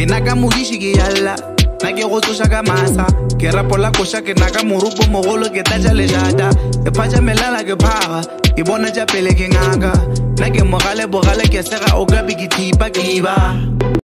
ke naka modiši ke yalla nna ke go tsoša ka masa ke rapola koša ke naka morupo mogolo ke tlatša lejata ke phatša melala ke phaga ke bona tša pele ke ngaka nna ke mogale bogale ke sega o ka be ke thipa kiba